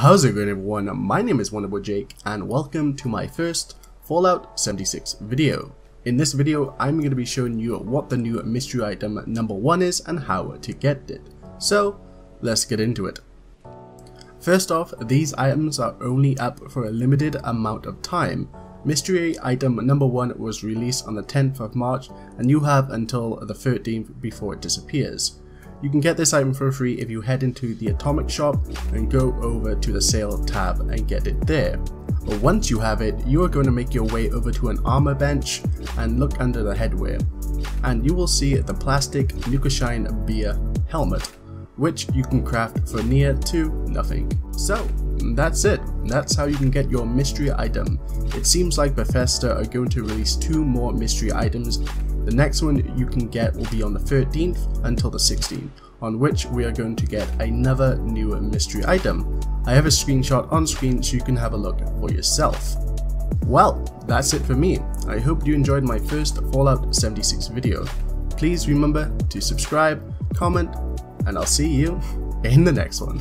How's it going everyone? My name is Wonderboy Jake and welcome to my first Fallout 76 video. In this video, I'm going to be showing you what the new mystery item number 1 is and how to get it. So, let's get into it. First off, these items are only up for a limited amount of time. Mystery item number 1 was released on the 10th of March and you have until the 13th before it disappears. You can get this item for free if you head into the Atomic shop and go over to the sale tab and get it there. But once you have it, you are going to make your way over to an armor bench and look under the headwear. And you will see the plastic Nuka-Shine beer helmet, which you can craft for near to nothing. So, that's it. That's how you can get your mystery item. It seems like Bethesda are going to release two more mystery items the next one you can get will be on the 13th until the 16th, on which we are going to get another new mystery item. I have a screenshot on screen so you can have a look for yourself. Well, that's it for me. I hope you enjoyed my first Fallout 76 video. Please remember to subscribe, comment, and I'll see you in the next one.